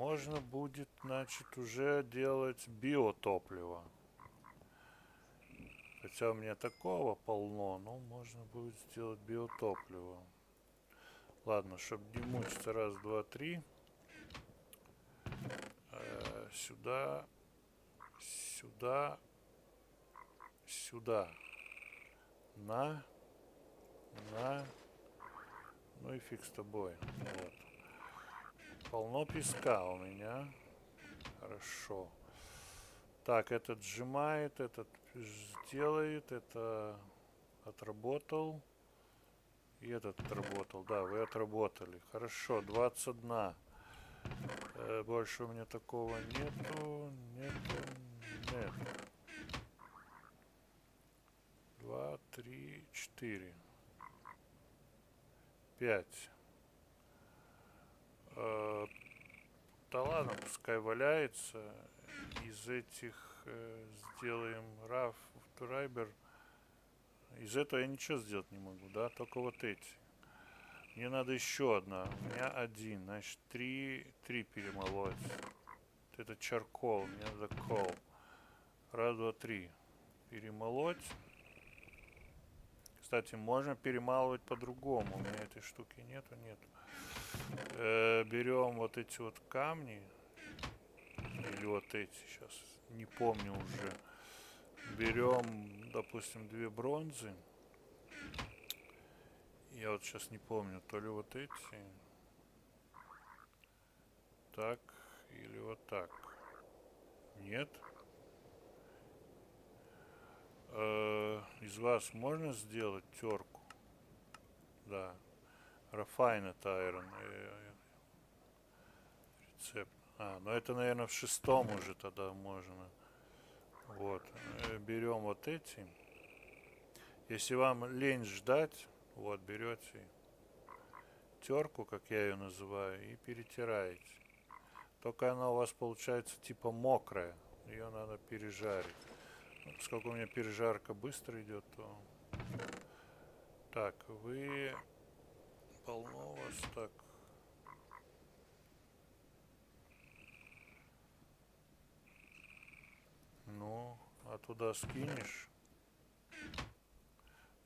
можно будет, значит, уже делать биотопливо. Хотя у меня такого полно, но можно будет сделать биотопливо. Ладно, чтобы не мучиться, раз, два, три. Э, сюда, сюда, сюда. На, на, ну и фиг с тобой. Вот. Полно песка у меня. Хорошо. Так, этот сжимает, этот делает, это отработал. И этот отработал. Да, вы отработали. Хорошо, 21. Э, больше у меня такого нету. Нету. Нет. Два, три, четыре. Пять. Э, да ладно, пускай валяется. Из этих э, сделаем RAF Райбер. Из этого я ничего сделать не могу, да? Только вот эти. Мне надо еще одна. У меня один. Значит, три, три перемолоть. Это чаркол. Мне надо кол. Раз, два, три. Перемолоть. Кстати, можно перемалывать по-другому. У меня этой штуки нету, нету. Э, берем вот эти вот камни. Или вот эти сейчас. Не помню уже. Берем, допустим, две бронзы. Я вот сейчас не помню, то ли вот эти. Так, или вот так. Нет. Э, из вас можно сделать терку? Да. Refined Iron. Рецепт. А, ну это, наверное, в шестом уже тогда можно. Вот. Э, берем вот эти. Если вам лень ждать, вот берете терку, как я ее называю, и перетираете. Только она у вас получается типа мокрая. Ее надо пережарить. Ну, поскольку у меня пережарка быстро идет, то... Так, вы... Полно вас так. Ну, а туда скинешь?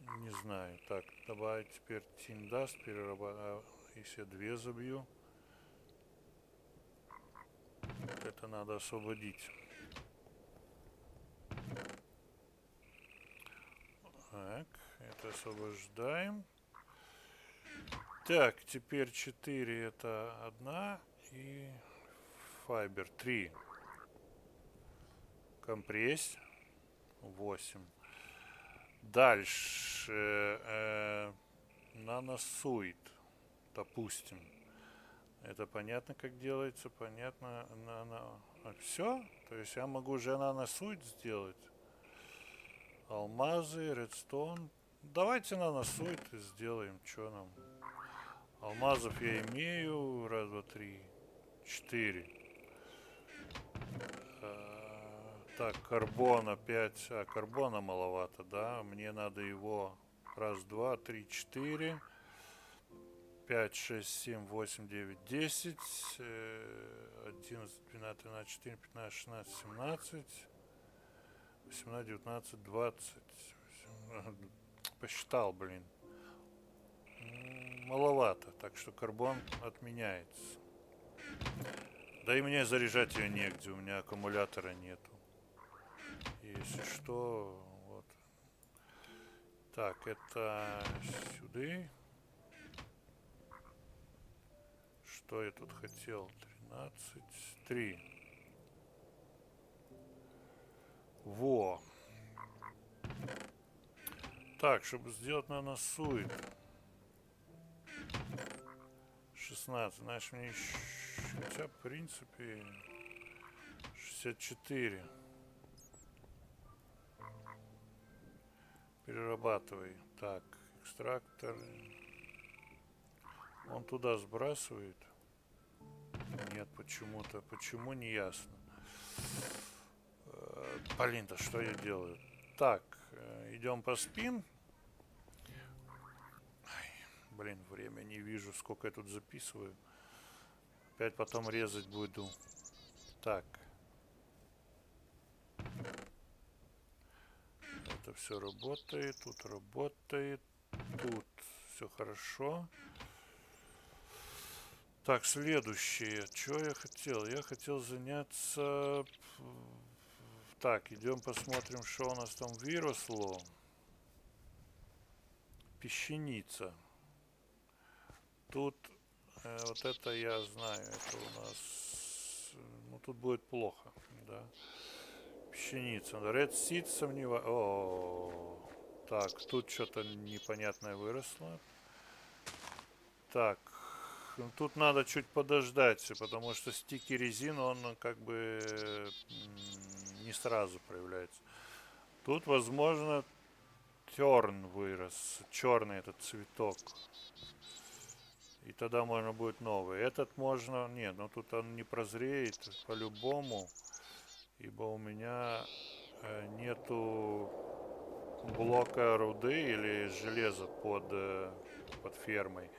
Не знаю. Так, давай теперь тин даст перерабатывать. А если две забью? Это надо освободить. Так, это освобождаем. Так, теперь 4 это одна и файбер 3. Компресс 8. Дальше э, наносует, допустим. Это понятно, как делается, понятно. На, на... А все? То есть я могу уже наносует сделать. Алмазы, редстон. Давайте наносует и сделаем, что нам. Алмазов я имею. Раз, два, три, четыре. Так, карбона 5. А, карбона маловато, да? Мне надо его раз, два, три, четыре. 5, 6, 7, 8, 9, 10, 11, 12, 13, 14, 15, 16, 17, 18, 19, 20. Посчитал, блин. Маловато, так что карбон отменяется. Да и мне заряжать ее негде, у меня аккумулятора нету если что, вот. Так, это сюда. Что я тут хотел? 13, 3. Во. Так, чтобы сделать, наверное, сует. 16. Знаешь, мне еще... Хотя, в принципе, 64. Перерабатывай. Так, экстрактор. Он туда сбрасывает. Нет, почему-то. Почему, не ясно. Э, блин, да что я делаю? Так, э, идем по спин. Блин, время не вижу, сколько я тут записываю. Опять потом резать буду. Так. Это все работает, тут работает, тут все хорошо. Так, следующее. Что я хотел? Я хотел заняться... Так, идем посмотрим, что у нас там выросло. Песчаница. Тут э, вот это я знаю, это у нас... Ну, тут будет плохо, да. Пшеница. Red Seed сомневаюсь. О, так, тут что-то непонятное выросло. Так, ну, тут надо чуть подождать, потому что стики резин, он как бы не сразу проявляется. Тут, возможно, терн вырос, черный этот цветок. И тогда можно будет новый. Этот можно... Нет, ну тут он не прозреет по-любому. Ибо у меня э, нету блока руды или железа под, э, под фермой.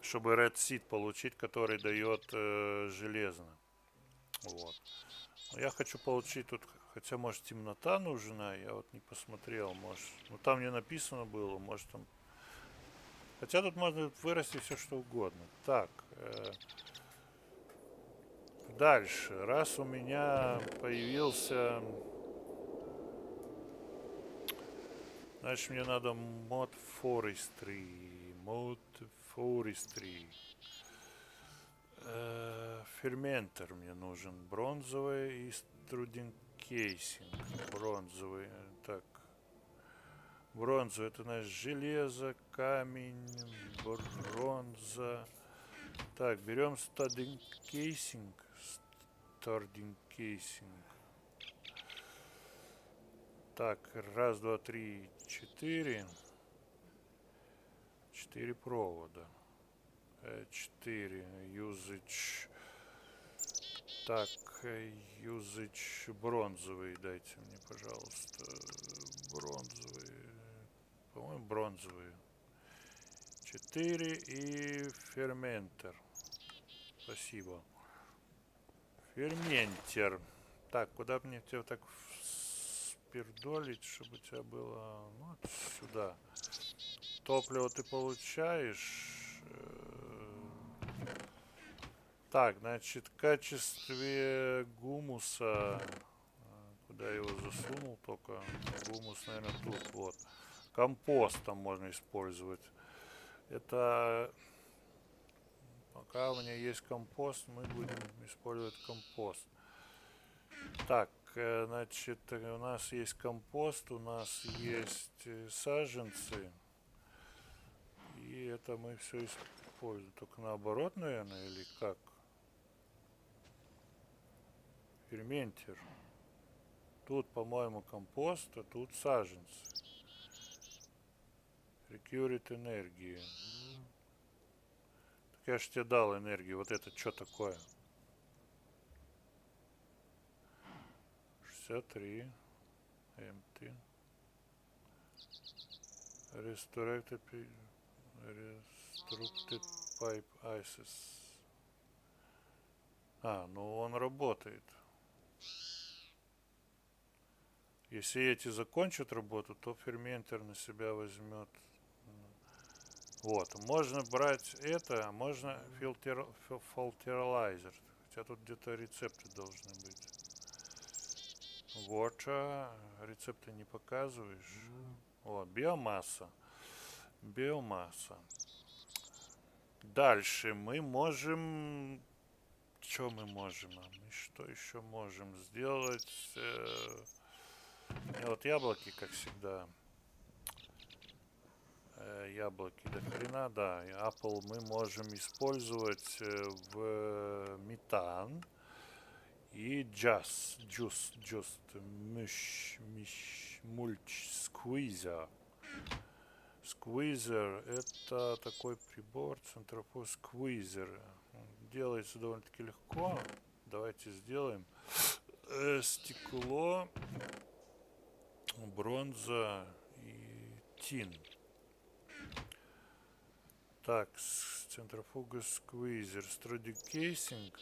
Чтобы Red Seed получить, который дает э, железно. Вот. Но я хочу получить тут... Хотя, может, темнота нужна. Я вот не посмотрел. Может... Ну, там не написано было. Может, там... Хотя тут можно вырасти все, что угодно. Так. Э, Дальше. Раз у меня появился... Значит, мне надо мод forestry. Мод forestry. Э, ферментер мне нужен. Бронзовый и sturdy casing. Бронзовый. Так. Бронзовый это наш железо, камень, бронза. Так, берем sturdy casing. Sturdy casing. Так, раз, два, три, четыре. Четыре провода. Э, четыре. Usage. Так, usage бронзовый дайте мне, пожалуйста. Бронзовый. По-моему, бронзовый. Четыре и ферментер. Спасибо. Ферментер. Так, куда мне тебя так спердолить, чтобы у тебя было... Ну, вот сюда. Топливо ты получаешь. Э, так, значит, в качестве гумуса... Э, куда я его засунул только? Гумус, наверное, тут. Вот. Там можно использовать. Это Пока у меня есть компост, мы будем использовать компост. Так, э, значит, у нас есть компост, у нас есть э, саженцы. И это мы все используем. Только наоборот, наверное, или как? Ферментер. Тут, по-моему, компост, а тут саженцы. Рекюрит энергии. Я же тебе дал энергию. Вот это что такое? 63. Empty. Restored, Restructed Pipe Ices. А, ну он работает. Если эти закончат работу, то ферментер на себя возьмет вот, можно брать это, а можно фильтер, фильтералайзер. Хотя тут где-то рецепты должны быть. Water, рецепты не показываешь. Вот, биомасса. Биомасса. Дальше мы можем... Что мы можем? А мы что еще можем сделать? Э, вот яблоки, как всегда. Э, яблоки до хрена, да. Apple мы можем использовать э, в метан и джаз, джус, джуст, мыш, миш, мульч, сквизер. Сквизер это такой прибор, центрофуз сквизер. Делается довольно-таки легко. Давайте сделаем э, стекло, бронза и tin. Так, центрифуга, squeezer, sturdy casing,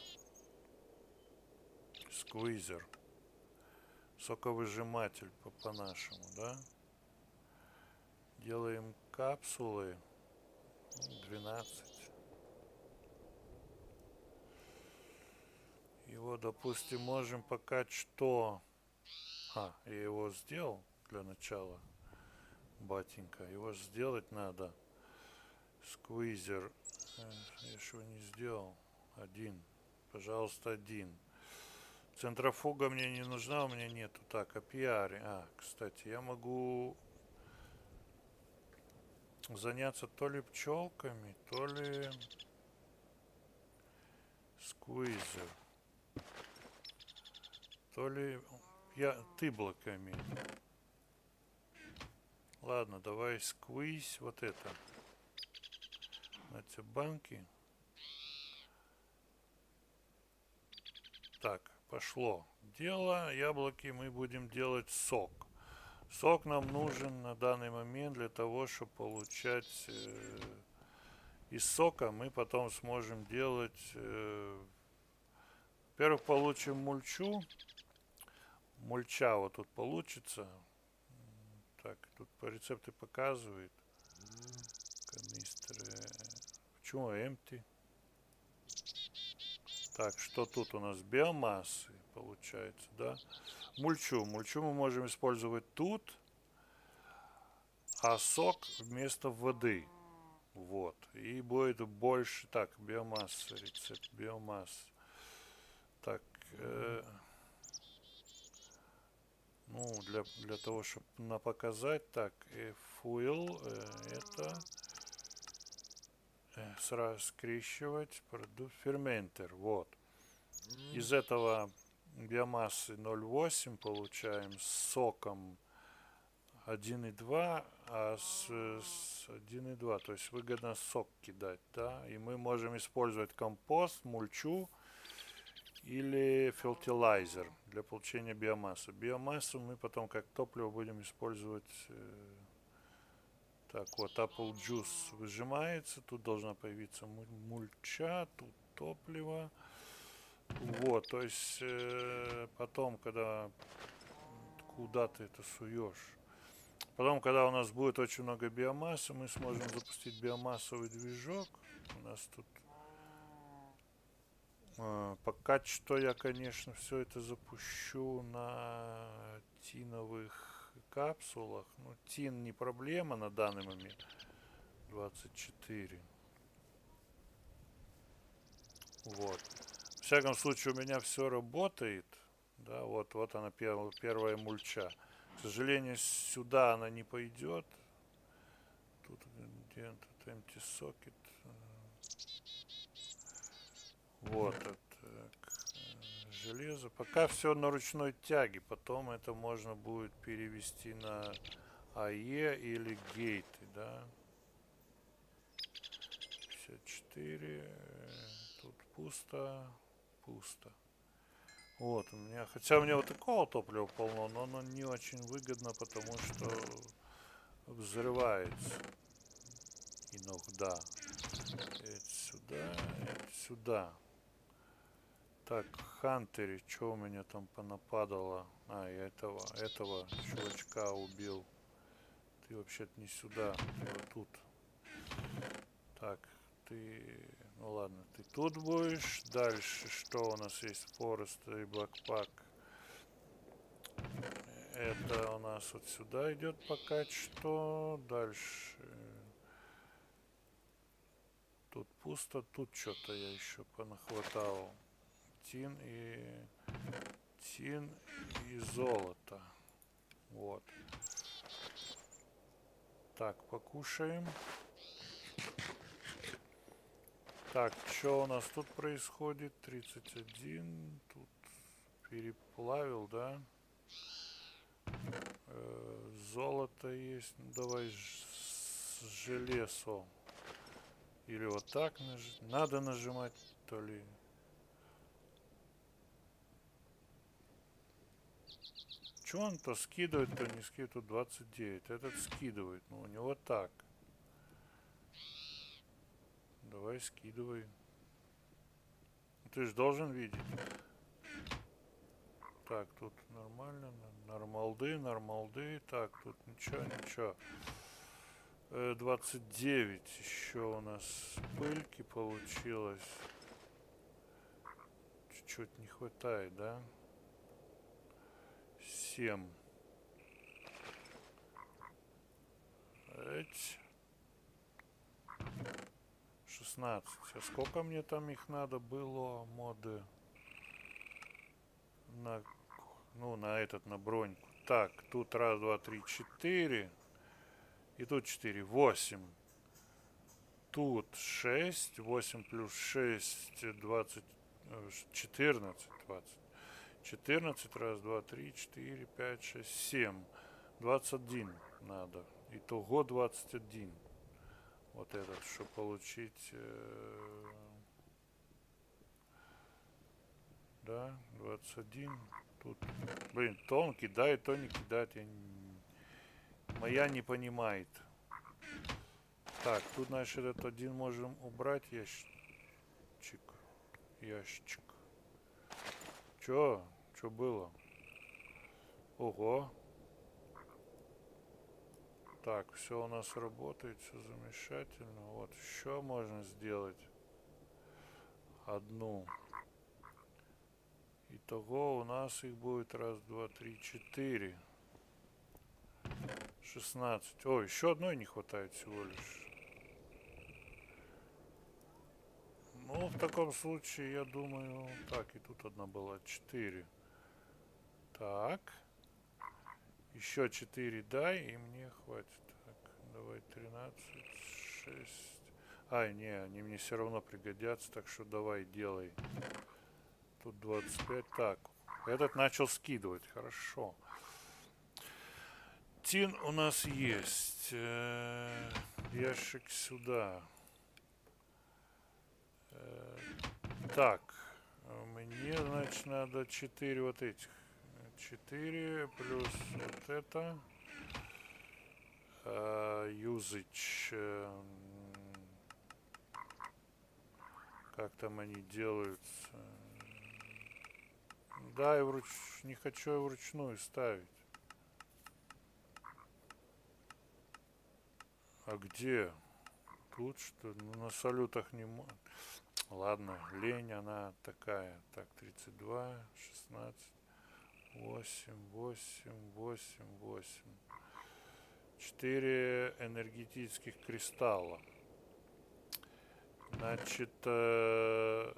squeezer, соковыжиматель по-нашему, по да? Делаем капсулы 12. Его, допустим, можем пока что... А, я его сделал для начала, батенька. Его сделать надо. Сквизер. Э, я еще не сделал. Один. Пожалуйста, один. Центрофуга мне не нужна, у меня нету. Так, апиари. А, кстати, я могу заняться то ли пчелками, то ли сквизер, то ли я тыблоками. Ладно, давай сквиз вот это. Эти банки. Так, пошло дело. Яблоки мы будем делать сок. Сок нам нужен на данный момент для того, чтобы получать э, из сока мы потом сможем делать э, во-первых получим мульчу мульча вот тут получится так тут по рецепту показывает почему empty так что тут у нас биомассы получается да мульчу. Мульчу мы можем использовать тут, а сок вместо воды. Вот. И будет больше... Так, биомасса, рецепт биомасса. Так, э, ну, для, для того, чтобы на показать, так, э, fuel, э, это сразу скрещивать, продукт, ферментер, вот. Из этого биомассы 0,8 получаем с соком 1,2, а с, с 1,2, то есть выгодно сок кидать, да, и мы можем использовать компост, мульчу или фертилайзер для получения биомассы. Биомассу мы потом как топливо будем использовать. Так, вот apple juice выжимается, тут должна появиться мульча, тут топливо. Вот, то есть э, потом, когда куда ты это суешь, потом, когда у нас будет очень много биомассы, мы сможем запустить биомассовый движок. У нас тут э, пока что я, конечно, все это запущу на тиновых капсулах. Ну, тин не проблема на данный момент. 24. Вот всяком случае, у меня все работает. Да, вот, вот она первая, первая мульча. К сожалению, сюда она не пойдет. Тут где тут empty socket. Вот это железо. Пока все на ручной тяге. Потом это можно будет перевести на АЕ или гейты, да. 54. Тут пусто пусто. Вот, у меня, хотя у меня вот такого топлива полно, но оно не очень выгодно, потому что взрывается иногда. Это сюда, это сюда. Так, Хантере, что у меня там понападало? А, я этого, этого чувачка убил. Ты вообще-то не сюда, ты вот тут. Так, ты ну ладно, ты тут будешь. Дальше что у нас есть? Форест и Блэкпак. Это у нас вот сюда идет пока что. Дальше. Тут пусто. Тут что-то я еще понахватал. Тин и... Тин и золото. Вот. Так, покушаем. Так, что у нас тут происходит? 31. Тут переплавил, да? Э, золото есть. Ну, давай с железо. Или вот так наж... надо нажимать, то ли... Че он то скидывает, то не скидывает? Тут 29. Этот скидывает. Ну, у него так. Давай, скидывай. Ты же должен видеть. Так, тут нормально. Нормалды, нормалды. Так, тут ничего, ничего. 29 э, еще у нас пыльки получилось. Чуть-чуть не хватает, да? 7. Эть. 16. А сколько мне там их надо было, моды? На, ну, на этот, на броньку. Так, тут раз, два, три, четыре. И тут 4. 8. Тут 6. 8 плюс 6. 20. 14. 20. 14. Раз, два, три, четыре, пять, шесть, семь. 21 надо. Итого 21. Вот этот, чтобы получить... Э, да, 21. Тут, блин, то он кидает, то не кидает. Я не Моя не понимает. Так, тут, значит, этот один можем убрать ящик. Ящик. Чё? Чё было? Ого. Так, все у нас работает, все замечательно. Вот, еще можно сделать одну. Итого у нас их будет раз, два, три, четыре. 16. О, еще одной не хватает всего лишь. Ну, в таком случае, я думаю... Так, и тут одна была. 4. Так. Еще 4 дай, и мне хватит. Так, давай 13, 6. Ай, не, они мне все равно пригодятся, так что давай, делай. Тут 25. Так, этот начал скидывать, хорошо. Тин у нас есть. Э, ящик сюда. Э, так. Мне, значит, надо 4 вот этих. 4 плюс вот это. Usage. Э, как там они делаются. Да, я вруч... не хочу я вручную ставить. А где? Тут что? Ну, на салютах не. Ладно, лень она такая. Так, 32, 16, 8, 8, 8, 8. 4 энергетических кристалла. Значит, э,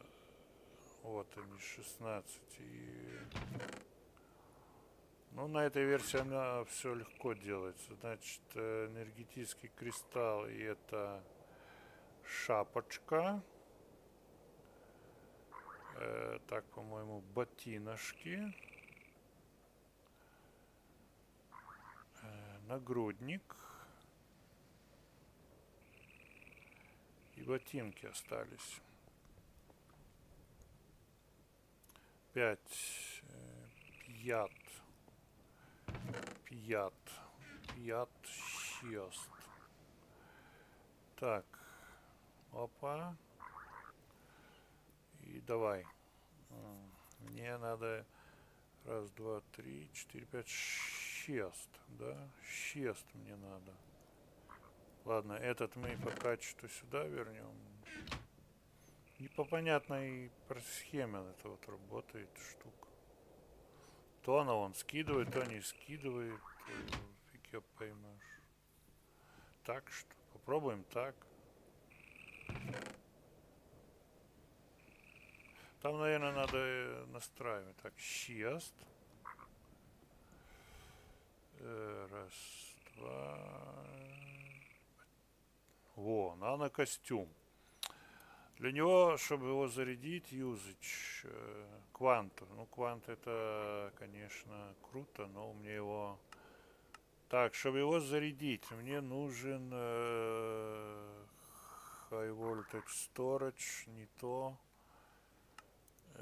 вот они, 16. И ну, на этой версии она все легко делается. Значит, э, энергетический кристалл и это шапочка. Э, так, по-моему, ботиночки. Э, нагрудник. И ботинки остались. Пять. Э, пят. П'ят. П'ят шест. Так. Опа. И давай. Мне надо раз, два, три, четыре, пять, шест. Да? Шест мне надо. Ладно, этот мы по качеству сюда вернем. Не по понятной схеме это вот работает штука. То она он скидывает, то не скидывает. Фиг я поймешь. Так что, попробуем так. Там, наверное, надо э, настраивать. Так, щест. Э, раз, два. Во, надо костюм. Для него, чтобы его зарядить, юзач э, квант. Ну, квант это, конечно, круто, но мне его... Так, чтобы его зарядить, мне нужен э, High Voltage Storage, не то.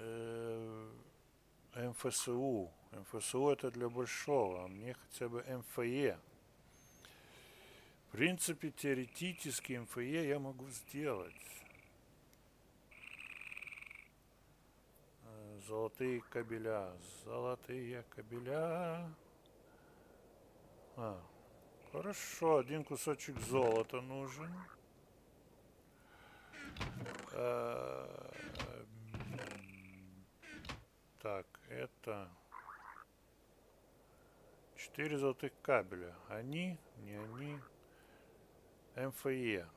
Э, МФСУ. МФСУ это для большого, а мне хотя бы МФЕ. В принципе, теоретически МФЕ я могу сделать. Э, золотые кабеля. Золотые кабеля. А, хорошо, один кусочек золота нужен. Э, так, это... Четыре золотых кабеля. Они, не они. МФЕ.